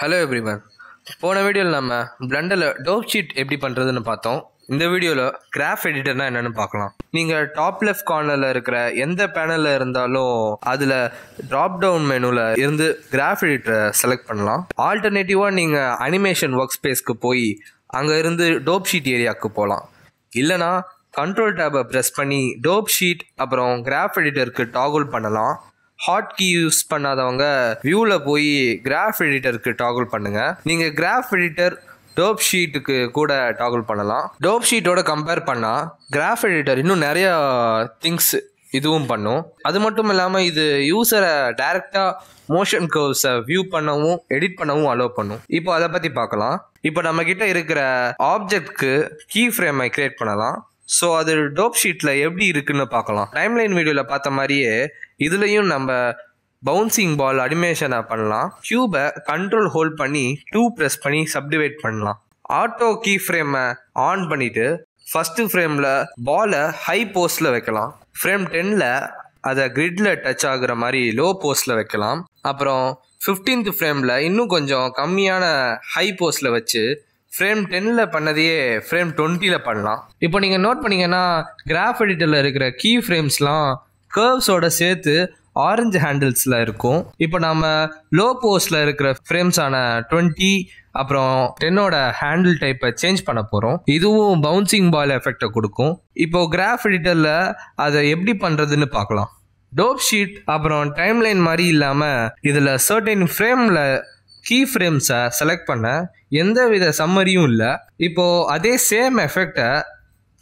Hello everyone போன வீடியோவில் நம்ம பிளண்டரில் டோப் ஷீட் எப்படி பண்ணுறதுன்னு பார்த்தோம். இந்த வீடியோவில் கிராஃப் எடிட்டர்னா என்னென்னு பார்க்கலாம். நீங்கள் டாப் லெஃப்ட் கார்னரில் இருக்கிற எந்த பேனலில் இருந்தாலும் அதில் ட்ராப் டவுன் மெனுவில் இருந்து கிராஃப் எடிட்டரை செலக்ட் பண்ணலாம். ஆல்டர்னேட்டிவாக நீங்கள் அனிமேஷன் ஒர்க் ஸ்பேஸ்க்கு போய் அங்கே இருந்து டோப் ஷீட் ஏரியாவுக்கு போகலாம் இல்லைனா கண்ட்ரோல் டேபை ப்ரெஸ் பண்ணி டோப் ஷீட் அப்புறம் கிராஃப் எடிட்டருக்கு டாகுல் பண்ணலாம். ஹாட் கீ யூஸ் பண்ணாதவங்க வியூவில் போய் கிராஃப் எடிட்டருக்கு டாகுல் பண்ணுங்க. நீங்கள் கிராஃப் எடிட்டர் டோப் ஷீட்டுக்கு கூட டாகுல் பண்ணலாம். டோப் ஷீட்டோட கம்பேர் பண்ணால் கிராஃப் எடிட்டர் இன்னும் நிறையா திங்ஸ் இதுவும் பண்ணும். அது மட்டும் இல்லாமல் இது யூஸரை டைரெக்டாக மோஷன் கர்வ்ஸை வியூ பண்ணவும் எடிட் பண்ணவும் அலோவ் பண்ணும். இப்போ அதை பற்றி பார்க்கலாம் இப்போ நம்ம கிட்ட இருக்கிற ஆப்ஜெக்ட்க்கு கீ ஃப்ரேமை கிரியேட் பண்ணலாம். ஸோ அது டோப் ஷீட்டில் எப்படி இருக்குன்னு பார்க்கலாம் டைம்லைன் வீடியோவில் பார்த்த மாதிரியே இதுலேயும் நம்ம பவுன்சிங் பால் அனிமேஷனை பண்ணலாம். கியூபை கண்ட்ரோல் ஹோல்ட் பண்ணி டூ ப்ரெஸ் பண்ணி சப்டிவேட் பண்ணலாம். ஆட்டோ கீ ஃப்ரேமை ஆன் பண்ணிட்டு ஃபஸ்ட்டு ஃப்ரேமில் பாலை ஹை போஸ்டில் வைக்கலாம். ஃப்ரேம் டென்னில் அதை கிரிட்ல டச் ஆகுற மாதிரி லோ போஸ்டில் வைக்கலாம். அப்புறம் ஃபிஃப்டீன்த் ஃப்ரேமில் இன்னும் கொஞ்சம் கம்மியான ஹை போஸ்டில் வச்சு ஃப்ரேம் டென்னில் பண்ணதையே ஃப்ரேம் டுவெண்ட்டியில் பண்ணலாம். இப்போ நீங்கள் நோட் பண்ணிங்கன்னா கிராஃப் எடிட்டரில் இருக்கிற கீ ஃப்ரேம்ஸ்லாம் கர்வ்ஸோட சேர்த்து ஆரஞ்சு ஹேண்டில்ஸில் இருக்கும். இப்போ நம்ம லோ போஸ்டில் இருக்கிற ஃப்ரேம்ஸான டுவெண்ட்டி அப்புறம் டென்னோட ஹேண்டில் டைப்பை சேஞ்ச் பண்ண போகிறோம் இதுவும் பவுன்சிங் பால் எஃபெக்டை கொடுக்கும். இப்போ கிராஃப் எடிட்டரில் அதை எப்படி பண்ணுறதுன்னு பார்க்கலாம். டோப் ஷீட் அப்புறம் டைம்லைன் மாதிரி இல்லாமல் இதில் சர்டைன் ஃப்ரேமில் கீ ஃப்ரேம்ஸை செலக்ட் பண்ண எந்த வித சம்மரியும் இல்லை. இப்போது அதே சேம் எஃபெக்டை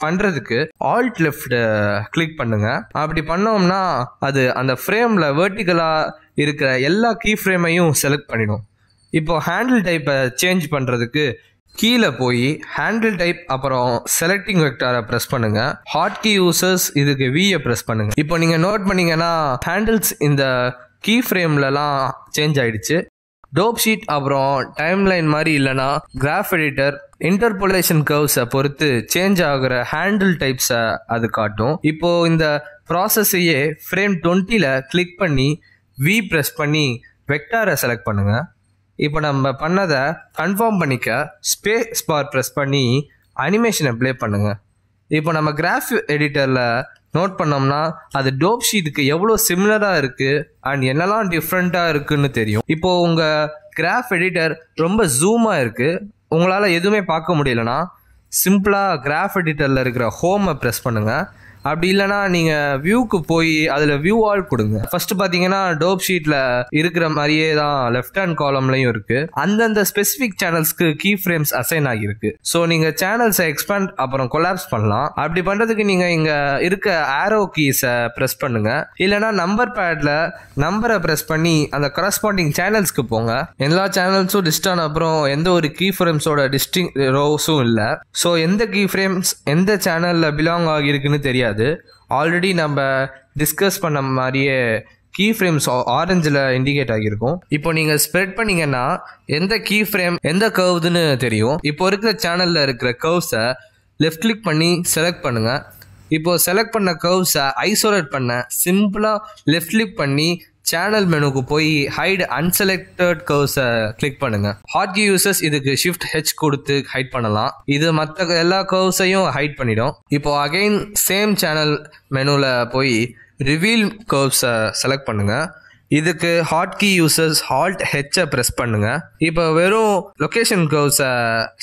பண்ணுறதுக்கு ஆல்ட் லெஃப்ட் கிளிக் பண்ணுங்க. அப்படி பண்ணோம்னா அது அந்த ஃப்ரேமில் வேர்ட்டிக்கலாக இருக்கிற எல்லா கீ ஃப்ரேமையும் செலக்ட் பண்ணிடும். இப்போ ஹேண்டில் டைப்பை சேஞ்ச் பண்ணுறதுக்கு கீழே போய் ஹேண்டில் டைப் அப்புறம் செலக்டிங் வெக்டாரை ப்ரெஸ் பண்ணுங்க. ஹாட் கீ யூசர்ஸ் இதுக்கு வியை ப்ரெஸ் பண்ணுங்க. இப்போ நீங்கள் நோட் பண்ணீங்கன்னா ஹேண்டில்ஸ் இந்த கீ ஃப்ரேம்லலாம் சேஞ்ச் ஆயிடுச்சு. டோப் ஷீட் அப்புறம் டைம்லைன் மாதிரி இல்லைனா கிராஃப் எடிட்டர் இன்டர்போலேஷன் கர்வ்ஸை பொறுத்து சேஞ்ச் ஆகுற ஹேண்டில் டைப்ஸை அது காட்டும். இப்போ இந்த ப்ராசஸையே ஃப்ரேம் டுவெண்ட்டியில் கிளிக் பண்ணி வி ப்ரெஸ் பண்ணி வெக்டாரை செலக்ட் பண்ணுங்கள் இப்போ நம்ம பண்ணதை கன்ஃபார்ம் பண்ணிக்க ஸ்பேஸ் பார் ப்ரெஸ் பண்ணி அனிமேஷனை ப்ளே பண்ணுங்கள் இப்போ நம்ம கிராஃப் எடிட்டரில் நோட் பண்ணோம்னா அது டோப் ஷீட்டுக்கு எவ்வளோ சிமிலராக இருக்குது அண்ட் என்னெல்லாம் டிஃப்ரெண்ட்டாக இருக்குன்னு தெரியும். இப்போது உங்கள் கிராஃப் எடிட்டர் ரொம்ப ஜூமாக இருக்குது உங்களால் எதுவுமே பார்க்க முடியலன்னா சிம்பிளாக கிராஃப் எடிட்டரில் இருக்கிற ஹோமை ப்ரெஸ் பண்ணுங்கள் அப்படி இல்லைனா நீங்கள் வியூக்கு போய் அதில் வியூ ஆல் கொடுங்க. ஃபர்ஸ்ட் பார்த்தீங்கன்னா டோப் ஷீட்டில் இருக்கிற மாதிரியே தான் லெஃப்ட் ஹேண்ட் காலம்லையும் இருக்குது அந்தந்த ஸ்பெசிஃபிக் சேனல்ஸ்க்கு கீ ஃப்ரேம்ஸ் அசைன் ஆகியிருக்கு ஸோ நீங்கள் சேனல்ஸை எக்ஸ்பேண்ட் அப்புறம் கொலாப்ஸ் பண்ணலாம். அப்படி பண்ணுறதுக்கு நீங்கள் இங்கே இருக்க ஆரோ கீஸை ப்ரெஸ் பண்ணுங்க. இல்லைனா நம்பர் பேடில் நம்பரை ப்ரெஸ் பண்ணி அந்த கரஸ்பாண்டிங் சேனல்ஸ்க்கு போங்க. எல்லா சேனல்ஸும் லிஸ்ட் ஆன அப்புறம் எந்த ஒரு கீ ஃப்ரேம்ஸோட டிஸ்டிங் ரோஸும் இல்லை. ஸோ எந்த கீ ஃப்ரேம்ஸ் எந்த சேனலில் பிலாங் ஆகியிருக்குன்னு தெரியாது. ஆல்ரெடி நம்ம டிஸ்கஸ் பண்ண மாதிரியே கீ ஃப்ரேம்ஸ் ஆரஞ்சில் இண்டிகேட் ஆகியிருக்கும். இப்போ நீங்கள் ஸ்ப்ரெட் பண்ணீங்கன்னா எந்த கீ ஃப்ரேம் எந்த கர்வ்துன்னு தெரியும். இப்போ இருக்கிற சேனலில் இருக்கிற கர்வ்ஸை லெஃப்ட் கிளிக் பண்ணி செலக்ட் பண்ணுங்கள் இப்போது செலக்ட் பண்ண கர்வ்ஸை ஐசோலேட் பண்ண சிம்பிளாக லெஃப்ட் கிளிக் பண்ணி சேனல் மெனுக்கு போய் ஹைட் அன்செலக்டட் கர்வ்ஸை கிளிக் பண்ணுங்க. ஹாட்கி யூசர்ஸ் இதுக்கு ஷிஃப்ட் ஹெச் கொடுத்து ஹைட் பண்ணலாம். இது மற்ற எல்லா கர்வ்ஸையும் ஹைட் பண்ணிடும். இப்போ அகைன் சேம் சேனல் மெனுவில் போய் ரிவீல் கர்வ்ஸை செலக்ட் பண்ணுங்க. இதுக்கு ஹாட்கி யூசர்ஸ் ஹால்ட் ஹெச்சை ப்ரெஸ் பண்ணுங்க. இப்போ வெறும் லொக்கேஷன் கர்வ்ஸை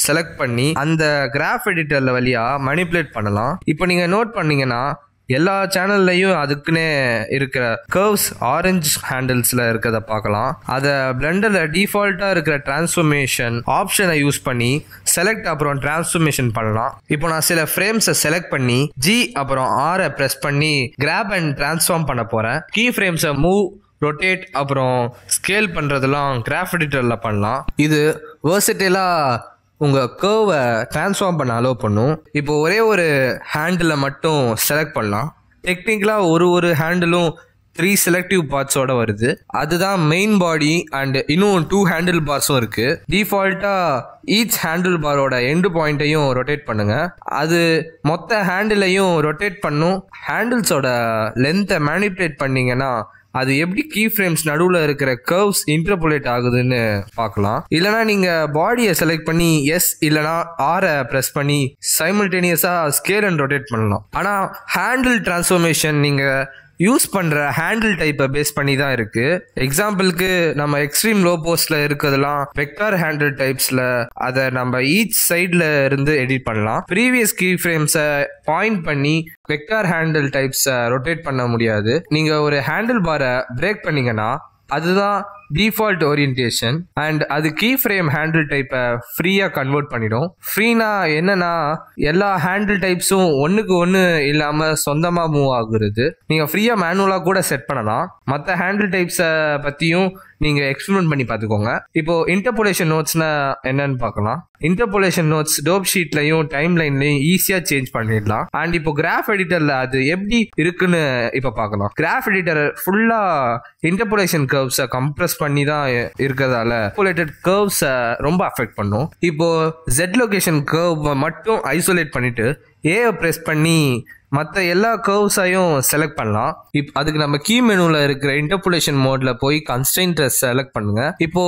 செலக்ட் பண்ணி அந்த கிராஃப் எடிட்டரில் வழியாக மணிப்புலேட் பண்ணலாம். இப்போ நீங்கள் நோட் பண்ணீங்கன்னா எல்லா சேனல்லையும் அதுக்குன்னே இருக்கிற கர்வ்ஸ் ஆரஞ்சு ஹேண்டில்ஸில் இருக்கிறத பார்க்கலாம். அதை பிளெண்டரில் டிஃபால்ட்டாக இருக்கிற டிரான்ஸ்ஃபர்மேஷன் ஆப்ஷனை யூஸ் பண்ணி செலக்ட் அப்புறம் டிரான்ஸ்ஃபர்மேஷன் பண்ணலாம். இப்போ நான் சில ஃப்ரேம்ஸை செலக்ட் பண்ணி ஜி அப்புறம் ஆரை ப்ரெஸ் பண்ணி கிராப் அண்ட் டிரான்ஸ்ஃபார்ம் பண்ண போகிறேன் கீ ஃப்ரேம்ஸை மூவ் ரொட்டேட் அப்புறம் ஸ்கேல் பண்ணுறதெல்லாம் கிராஃப் எடிட்டரில் பண்ணலாம். இது வேர்சிட்டிலாக உங்கள் கேர்வை ட்ரான்ஸ்ஃபார்ம் பண்ண அலோவ் பண்ணும். இப்போ ஒரே ஒரு ஹேண்டில் மட்டும் செலக்ட் பண்ணலாம். டெக்னிக்கலாக ஒரு ஒரு ஹேண்டிலும் த்ரீ செலக்டிவ் பார்ட்ஸோட வருது. அதுதான் மெயின் பாடி அண்ட் இன்னும் டூ ஹேண்டில் பார்ஸும் இருக்கு. டிஃபால்ட்டாக ஈச் ஹேண்டில் பாரோட எண்டு பாயிண்ட்டையும் ரொட்டேட் பண்ணுங்க. அது மொத்த ஹேண்டிலையும் ரொட்டேட் பண்ணும். ஹேண்டில்ஸோட லென்த்தை மேனிப்புலேட் பண்ணீங்கன்னா அது எப்படி கீ ஃப்ரேம்ஸ் நடுவில் இருக்கிற கர்வ்ஸ் இன்டர்போலேட் ஆகுதுன்னு பார்க்கலாம். இல்லைனா நீங்கள் பாடியை செலக்ட் பண்ணி எஸ் இல்லைனா ஆரை ப்ரெஸ் பண்ணி சைமல்டேனியஸாக ஸ்கேல் அண்ட் ரொட்டேட் பண்ணலாம். ஆனால் ஹேண்டில் டிரான்ஸ்ஃபர்மேஷன் நீங்கள் யூஸ் பண்ணுற ஹேண்டில் டைப்பை பேஸ் பண்ணி தான் இருக்குது எக்ஸாம்பிளுக்கு நம்ம எக்ஸ்ட்ரீம் லோ போஸ்டில் இருக்கிறதுலாம் வெக்டார் ஹேண்டில் டைப்ஸில் அதை நம்ம ஈச் சைடில் இருந்து எடிட் பண்ணலாம். ப்ரீவியஸ் கீ ஃப்ரேம்ஸை பாயிண்ட் பண்ணி வெக்டார் ஹேண்டில் டைப்ஸை ரொட்டேட் பண்ண முடியாது. நீங்கள் ஒரு ஹேண்டில் பாரை பிரேக் பண்ணீங்கன்னா அதுதான் டிஃபால்ட் ஓரியன்டேஷன் அண்ட் அது கீ ஃப்ரேம் ஹேண்டில் டைப்பை ஃப்ரீயாக கன்வெர்ட் பண்ணிடும். ஃப்ரீனா என்னன்னா எல்லா ஹேண்டில் டைப்ஸும் ஒன்றுக்கு ஒன்று இல்லாமல் சொந்தமாக மூவ் ஆகுறது. நீங்கள் ஃப்ரீயாக மேனுவலாக கூட செட் பண்ணலாம். மற்ற ஹேண்டில் டைப்ஸை பற்றியும் நீங்கள் எக்ஸ்பிரிமெண்ட் பண்ணி பார்த்துக்கோங்க. இப்போ இன்டர்போலேஷன் நோட்ஸ்னா என்னன்னு பார்க்கலாம். இன்டர்போலேஷன் நோட்ஸ் டோப் ஷீட்லையும் டைம் லைன்லையும் ஈஸியாக சேஞ்ச் பண்ணிடலாம். அண்ட் இப்போ கிராஃப் எடிட்டரில் அது எப்படி இருக்குன்னு இப்போ பார்க்கலாம். கிராஃப் எடிட்டர் ஃபுல்லாக இன்டர்போலேஷன் கர்வ்ஸை கம்ப்ரஸ் பண்ணி தான் இருக்கிறதால ஐசோலேட்டட் கர்வ்ஸை ரொம்ப அஃபெக்ட் பண்ணும். இப்போ ஜெட் லொகேஷன் கர்வ் மட்டும் ஐசோலேட் பண்ணிட்டு ஏவை ப்ரெஸ் பண்ணி மற்ற எல்லா கர்வ்ஸையும் செலக்ட் பண்ணலாம். இப் அதுக்கு நம்ம கீ மெனுவில் இருக்கிற இன்டர்புலேஷன் மோட்ல போய் கன்ஸ்டன்ட்டை செலக்ட் பண்ணுங்க. இப்போ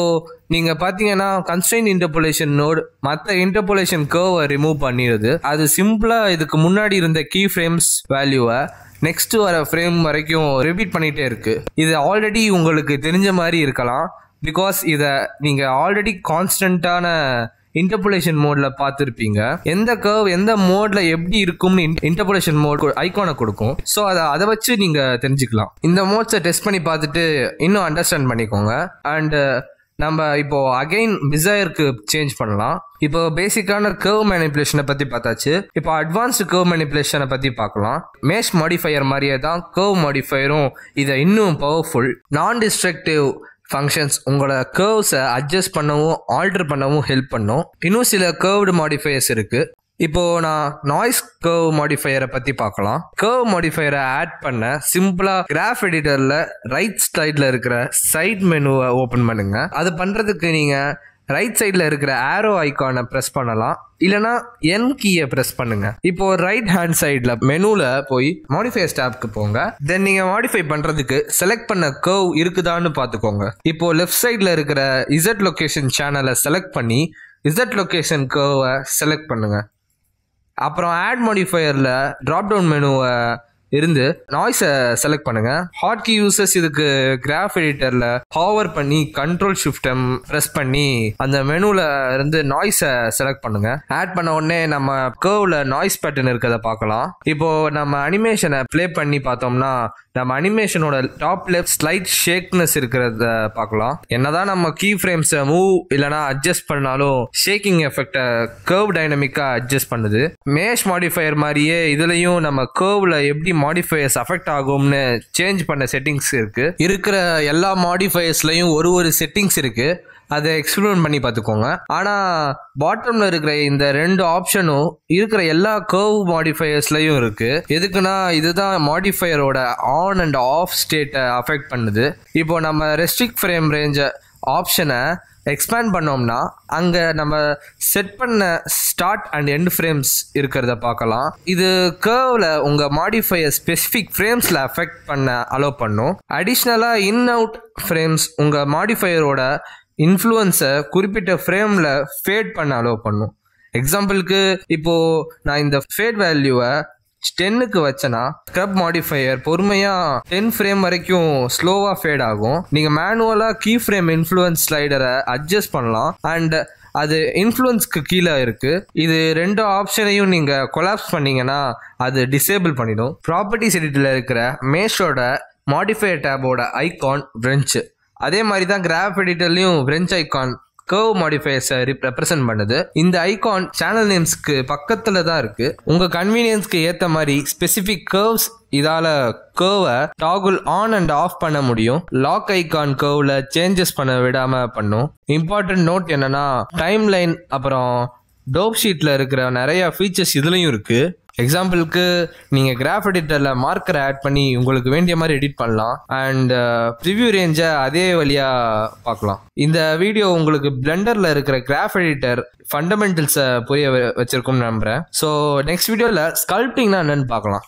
நீங்க பாத்தீங்கன்னா கன்ஸ்டன்ட் இன்டர்புலேஷன் நோட் மற்ற இன்டர்புலேஷன் கர்வை ரிமூவ் பண்ணிடுது அது சிம்பிளா இதுக்கு முன்னாடி இருந்த கீ ஃப்ரேம்ஸ் வேல்யூவை நெக்ஸ்ட் வர ஃப்ரேம் வரைக்கும் ரிப்பீட் பண்ணிகிட்டே இருக்கு. இது ஆல்ரெடி உங்களுக்கு தெரிஞ்ச மாதிரி இருக்கலாம். பிகாஸ் இதை நீங்கள் ஆல்ரெடி கான்ஸ்டன்டான இன்டர்புலேஷன் மோடில் பார்த்துருப்பீங்க. எந்த கர்வ் எந்த மோடில் எப்படி இருக்கும்னு இன்டர்புலேஷன் மோட் ஐக்கானை கொடுக்கும். ஸோ அதை அதை வச்சு நீங்கள் தெரிஞ்சுக்கலாம். இந்த மோட்ஸை டெஸ்ட் பண்ணி பார்த்துட்டு இன்னும் அண்டர்ஸ்டாண்ட் பண்ணிக்கோங்க. அண்டு நம்ம இப்போ அகைன் டிசைருக்கு சேஞ்ச் பண்ணலாம். இப்போ பேசிக்கான கர்வ் மேனிப்புலேஷனை பத்தி பார்த்தாச்சு. இப்போ அட்வான்ஸ்டு கர்வ் மேனிப்புலேஷனை பத்தி பார்க்கலாம். மேஷ் மாடிஃபையர் மாதிரியே தான் கர்வ் மாடிஃபையரும் இதை இன்னும் பவர்ஃபுல் நான் டிஸ்ட்ரக்டிவ் ஃபங்க்ஷன்ஸ் உங்களோட கர்வ்ஸை அட்ஜஸ்ட் பண்ணவும் ஆல்டர் பண்ணவும் ஹெல்ப் பண்ணும். இன்னும் சில கர்வ்டு மாடிஃபையர்ஸ் இருக்குது இப்போ நான் நாய்ஸ் கர்வ் மாடிஃபையரை பத்தி பார்க்கலாம். கர்வ் மாடிஃபையரை ஆட் பண்ண சிம்பிளா கிராஃப் எடிட்டர்ல ரைட் சைட்ல இருக்கிற சைட் மெனுவை ஓபன் பண்ணுங்க. அது பண்றதுக்கு நீங்க ரைட் சைடில் இருக்கிற ஆரோ ஐக்கானை ப்ரெஸ் பண்ணலாம். இல்லனா என் கீயை ப்ரெஸ் பண்ணுங்க. இப்போ ரைட் ஹேண்ட் சைடில் மெனுவில் போய் மாடிஃபை ஸ்டாப்க்கு போங்க. தென் நீங்கள் மாடிஃபை பண்ணுறதுக்கு செலக்ட் பண்ண கர்வ் இருக்குதான்னு பார்த்துக்கோங்க. இப்போ லெஃப்ட் சைடில் இருக்கிற இசட் லொக்கேஷன் சேனலை செலக்ட் பண்ணி இசட் லொக்கேஷன் கர்வை செலக்ட் பண்ணுங்க. அப்புறம் ஆட் மாடிஃபையரில் ட்ராப் டவுன் மெனுவை இருந்து நாய்ஸை செலக்ட் பண்ணுங்க. ஹாட் கீ யூசர்ஸ் இதுக்கு கிராஃப் எடிட்டர்ல ஹாவர் பண்ணி கண்ட்ரோல் ஷிஃப்டம் ப்ரெஸ் பண்ணி அந்த மெனுல இருந்து நாய்ஸை செலக்ட் பண்ணுங்க. ஆட் பண்ண உடனே நம்ம கேர்வ்ல நாய்ஸ் பேட்டர்ன் இருக்கிறத பார்க்கலாம். இப்போ நம்ம அனிமேஷனை ப்ளே பண்ணி பார்த்தோம்னா நம்ம அனிமேஷனோட டாப் லெஃப்ட் ஸ்லைட் ஷேக்னஸ் இருக்கிறத பார்க்கலாம். என்னதான் நம்ம கீ ஃப்ரேம்ஸை மூவ் இல்லைனா அட்ஜஸ்ட் பண்ணாலும் ஷேக்கிங் எஃபெக்டை கர்வ் டைனமிக்காக அட்ஜஸ்ட் பண்ணுது. மேஷ் மாடிஃபையர் மாதிரியே இதுலயும் நம்ம கேர்வ்ல எப்படி மாடிஃபையர்ஸ் அஃபெக்ட் ஆகும்னு சேஞ்ச் பண்ண செட்டிங்ஸ் இருக்குது இருக்கிற எல்லா மாடிஃபையர்ஸ்லையும் ஒரு ஒரு செட்டிங்ஸ் இருக்குது அதை எக்ஸ்பிளோர் பண்ணி பார்த்துக்கோங்க. ஆனால் பாட்டமில் இருக்கிற இந்த ரெண்டு ஆப்ஷனும் இருக்கிற எல்லா கர்வ் மாடிஃபையர்ஸ்லையும் இருக்குது எதுக்குன்னா இதுதான் மாடிஃபையரோட ஆன் அண்ட் ஆஃப் ஸ்டேட்டை அஃபெக்ட் பண்ணுது. இப்போ நம்ம ரெஸ்ட்ரிக்ட் ஃப்ரேம் ரேஞ்சை ஆப்ஷனை எக்ஸ்பேண்ட் பண்ணோம்னா அங்கே நம்ம செட் பண்ண ஸ்டார்ட் அண்ட் எண்ட் ஃப்ரேம்ஸ் இருக்கிறத பார்க்கலாம். இது கர்வில் உங்கள் மாடிஃபையர் ஸ்பெசிஃபிக் ஃப்ரேம்ஸில் அஃபெக்ட் பண்ண அலோவ் பண்ணும். அடிஷ்னலாக இன் அவுட் ஃப்ரேம்ஸ் உங்கள் மாடிஃபையரோட இன்ஃப்ளூயன்ஸை குறிப்பிட்ட ஃப்ரேமில் ஃபேட் பண்ண அலோவ் பண்ணும். எக்ஸாம்பிளுக்கு இப்போது நான் இந்த ஃபேட் வேல்யூவை டென்னுக்கு வச்சனா ஸ்க்ரப் மாடிஃபையர் பொறுமையா டென் ஃப்ரேம் வரைக்கும் ஸ்லோவா ஃபேட் ஆகும். நீங்க மேனுவலா கீ ஃப்ரேம் இன்ஃப்ளூயன்ஸ் ஸ்லைடரை அட்ஜஸ்ட் பண்ணலாம். அண்ட் அது இன்ஃப்ளூயன்ஸ்க்கு கீழே இருக்கு. இது ரெண்டு ஆப்ஷனையும் நீங்க கொலாப்ஸ் பண்ணீங்கன்னா அது டிசேபிள் பண்ணிடும். ப்ராப்பர்ட்டிஸ் எடிட்டில் இருக்கிற மேஷோட மாடிஃபையர் டேபோட ஐகான் பிரெஞ்சு அதே மாதிரி தான் கிராஃப் எடிட்டர்லையும் பிரெஞ்ச் ஐகான் கர்வ் மாடிஃபையர்ஸை ரெப்ரசென்ட் பண்ணுது. இந்த ஐகான் சேனல் நேம்ஸ்க்கு பக்கத்தில் தான் இருக்கு. உங்கள் கன்வீனியன்ஸ்க்கு ஏற்ற மாதிரி ஸ்பெசிஃபிக் கர்வ்ஸ் இதால கர்வை டாகுல் ஆன் அண்ட் ஆஃப் பண்ண முடியும். லாக் ஐகான் கர்வ்ல சேஞ்சஸ் பண்ண விடாம பண்ணும். இம்பார்ட்டன்ட் நோட் என்னன்னா டைம் லைன் அப்புறம் டோப் ஷீட்ல இருக்கிற நிறைய ஃபீச்சர்ஸ் இதுலயும் இருக்கு. எக்ஸாம்பிளுக்கு நீங்கள் கிராஃப் எடிட்டரில் மார்க்கரை ஆட் பண்ணி உங்களுக்கு வேண்டிய மாதிரி எடிட் பண்ணலாம். அண்ட் ப்ரிவ்யூ ரேஞ்சை அதே வழியாக பார்க்கலாம். இந்த வீடியோ உங்களுக்கு பிளெண்டரில் இருக்கிற கிராஃப் எடிட்டர் ஃபண்டமெண்டல்ஸை புரிய வ- வச்சிருக்கும்னு நம்புகிறேன் ஸோ நெக்ஸ்ட் வீடியோவில் ஸ்கல்ப்டிங்னா என்னன்னு பார்க்கலாம்.